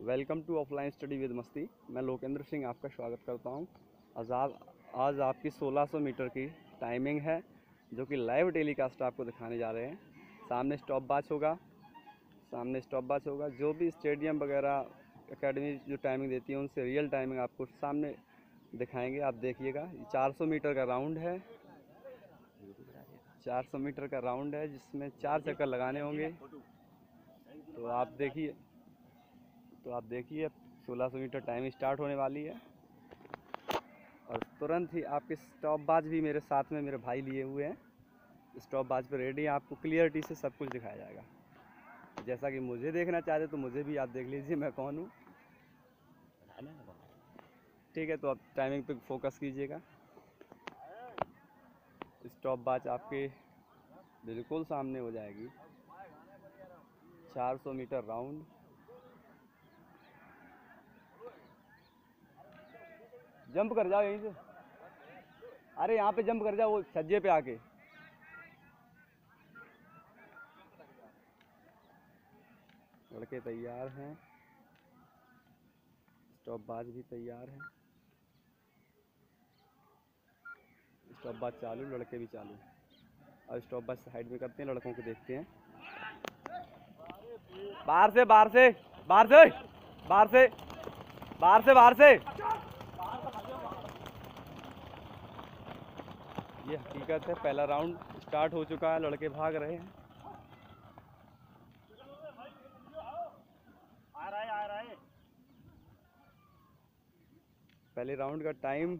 Welcome to offline study with मस्ती। मैं लोकेंद्र सिंह आपका स्वागत करता हूँ। आज आप, आज आपकी 1600 मीटर की टाइमिंग है, जो कि लाइव टेलीकास्ट आपको दिखाने जा रहे हैं। सामने स्टॉप बाच होगा, सामने स्टॉप बाच होगा। जो भी स्टेडियम वगैरह एकेडमी जो टाइमिंग देती है, उनसे रियल टाइमिंग आपको सामने दिखाएँगे। आप देखिएगा 400 मीटर का राउंड है। 400 मीटर का राउंड है, जिसमें चार चक्कर लगाने होंगे। तो आप देखिए तो आप देखिए 1600 मीटर टाइम स्टार्ट होने वाली है। और तुरंत ही आपके स्टॉप बाज भी मेरे साथ में मेरे भाई लिए हुए हैं। स्टॉप बाज पर रेडी आपको क्लियरिटी से सब कुछ दिखाया जाएगा। जैसा कि मुझे देखना चाहते तो मुझे भी आप देख लीजिए मैं कौन हूँ। ठीक है तो आप टाइमिंग पे फोकस कीजिएगा। स्टॉप बाच आपके बिल्कुल सामने हो जाएगी। 400 मीटर राउंड जंप कर जाओ यहीं से। अरे यहाँ पे जंप कर जाओ, वो छज्जे पे आके। लड़के तैयार हैं। स्टॉप बाज भी तैयार हैं। स्टॉप बाज चालू, लड़के भी चालू। और स्टॉप बाज साइड में करते हैं, लड़कों को देखते हैं। बाहर से बाहर से बाहर से बाहर से बाहर से बाहर से। ये हकीकत है, पहला राउंड स्टार्ट हो चुका है, लड़के भाग रहे हैं। पहले राउंड का टाइम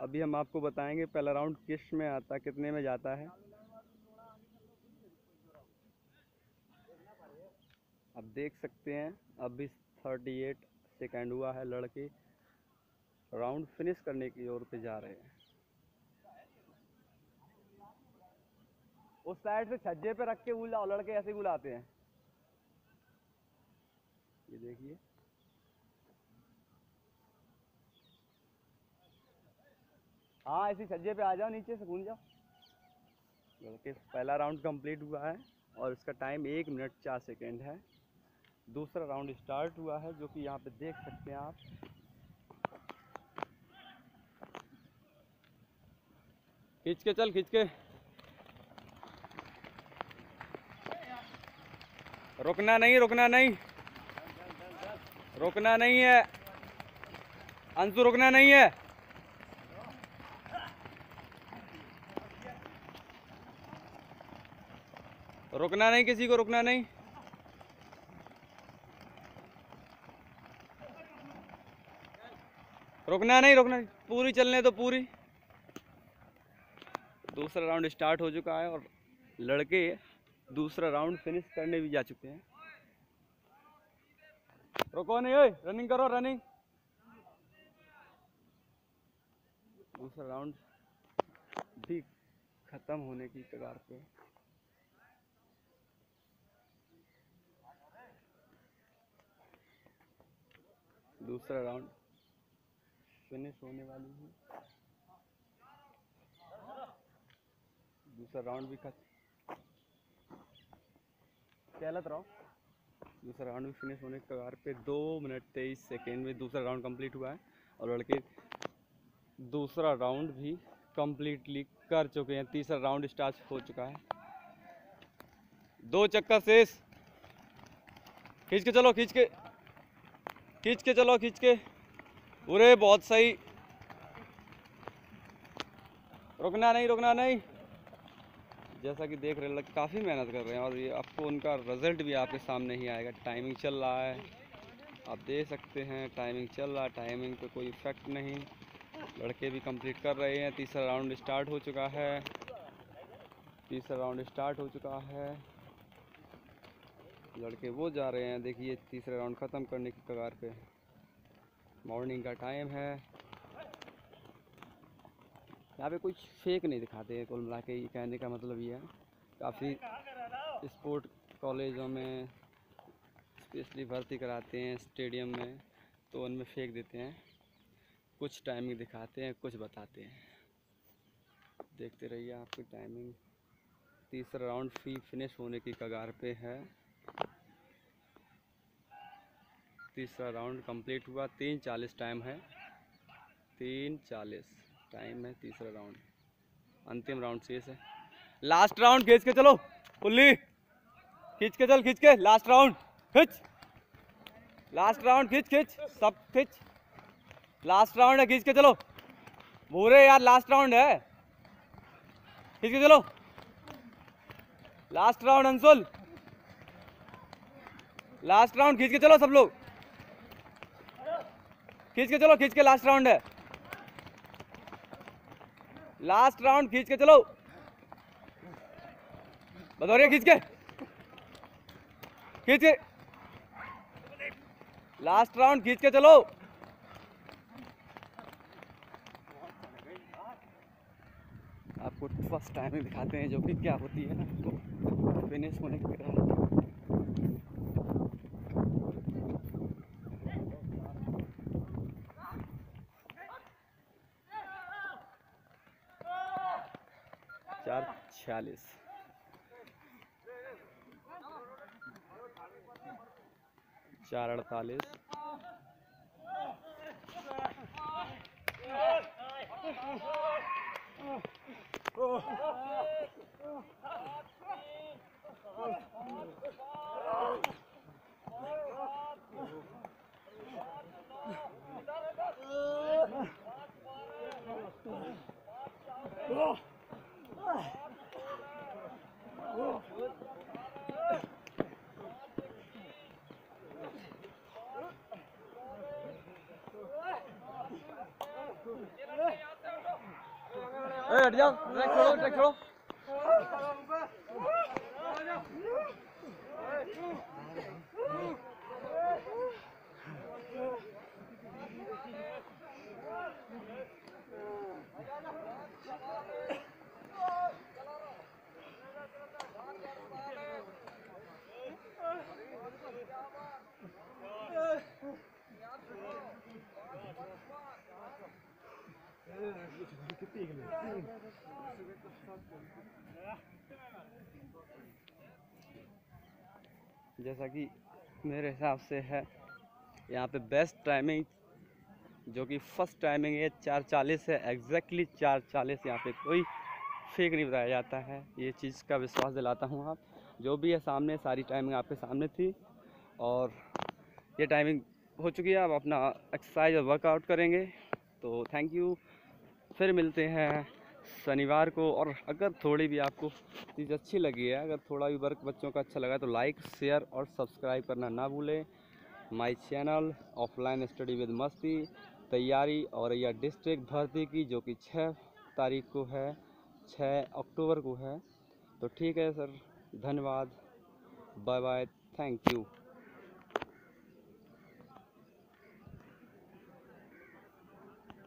अभी हम आपको बताएँगे पहला राउंड किसमें आता, कितने में जाता है। आप देख सकते हैं अभी 38 सेकंड हुआ है, लड़के राउंड फिनिश करने की ओर पे जा रहे हैं। उस साइड से छज्जे पे रख के बुलाओ लड़के ऐसे बुलाते हैं। ये देखिए। हाँ ऐसे छज्जे पे आ जाओ, नीचे से घूम जाओ। लड़के पहला राउंड कंप्लीट हुआ है और इसका टाइम एक मिनट चार सेकेंड है। दूसरा राउंड स्टार्ट हुआ है, जो कि यहाँ पे देख सकते हैं आप। खींच के चल, खींच के। रुकना नहीं रुकना नहीं। रुकना नहीं है। अंशु रुकना नहीं है। रुकना नहीं, किसी को रुकना नहीं। रुकना नहीं रुकना नहीं। पूरी चलने तो पूरी। दूसरा राउंड स्टार्ट हो चुका है और लड़के दूसरा राउंड फिनिश करने भी जा चुके हैं। रुको नहीं, ओए रनिंग करो रनिंग दूसरा राउंड भी खत्म होने की कगार पे दूसरा राउंड फिनिश होने वाली है। दूसरा राउंड भी खत्म। कहलत रहो? दूसरा राउंड भी फिनिश होने के कगार पे दो मिनट तेईस सेकेंड में दूसरा राउंड कंप्लीट हुआ है और लड़के दूसरा राउंड भी कंप्लीटली कर चुके हैं। तीसरा राउंड स्टार्ट हो चुका है। दो चक्कर शेष। खींच के चलो, खींच के। खींच के चलो, खींच के। पूरे बहुत सही। रुकना नहीं रुकना नहीं। जैसा कि देख रहे हैं काफ़ी मेहनत कर रहे हैं और ये आपको उनका रिज़ल्ट भी आपके सामने ही आएगा। टाइमिंग चल रहा है। आप देख सकते हैं टाइमिंग चल रहा है। टाइमिंग पे कोई इफ़ेक्ट नहीं। लड़के भी कंप्लीट कर रहे हैं। तीसरा राउंड स्टार्ट हो चुका है। तीसरा राउंड स्टार्ट हो चुका है। लड़के वो जा रहे हैं। देखिए, तीसरा राउंड ख़त्म करने की कगार पे। मॉर्निंग का टाइम है। यहाँ पे कुछ फेक नहीं दिखाते हैं कुल मिला के, ये कहने का मतलब ये है। काफ़ी स्पोर्ट कॉलेजों में स्पेशली भर्ती कराते हैं स्टेडियम में तो उनमें फेंक देते हैं। कुछ टाइमिंग दिखाते हैं, कुछ बताते हैं। देखते रहिए आपकी टाइमिंग तीसरा राउंड फ़ी फिनिश होने की कगार पे है। तीसरा राउंड कंप्लीट हुआ। तीन चालीस टाइम है। तीन चालीस। टाइम है तीसरा राउंड। अंतिम राउंड शेष है। लास्ट राउंड खींच के चलो, पुल्ली। खींच के चल, खींच के। लास्ट राउंड, खींच। लास्ट राउंड, खींच खींच। सब खींच। लास्ट राउंड है, खींच के चलो। भूरे यार, लास्ट राउंड है। खींच के चलो। Last round Ansul last round, खींच के चलो सब लोग। खींच के चलो, खींच के लास्ट राउंड है। लास्ट राउंड खींच के चलो। बदौरिया खींच के। खींच के। लास्ट राउंड खींच के चलो। आपको फ़र्स्ट टाइम दिखाते हैं जो कि क्या होती है ना। तो फिनिश होने के बाद चार छियालीस चार अड़तालीस। ए हट जाओ। ट्रैक छोड़ो ट्रैक छोड़ो। जैसा कि मेरे हिसाब से है, यहाँ पे बेस्ट टाइमिंग जो कि फ़र्स्ट टाइमिंग है चार चालीस है एग्जैक्टली चार चालीस यहाँ पे कोई फेक नहीं बताया जाता है। ये चीज़ का विश्वास दिलाता हूँ आप। जो भी है सामने, सारी टाइमिंग आपके सामने थी और ये टाइमिंग हो चुकी है। आप अपना एक्सरसाइज और वर्कआउट करेंगे। तो थैंक यू फिर मिलते हैं शनिवार को। और अगर थोड़ी भी आपको चीज़ अच्छी लगी है, अगर थोड़ा भी वर्क बच्चों का अच्छा लगा तो लाइक शेयर और सब्सक्राइब करना ना भूलें। My channel offline study with मस्ती तैयारी और यह डिस्ट्रिक्ट भर्ती की, जो कि छः तारीख को है छः अक्टूबर को है। तो ठीक है सर, धन्यवाद। Bye bye thank you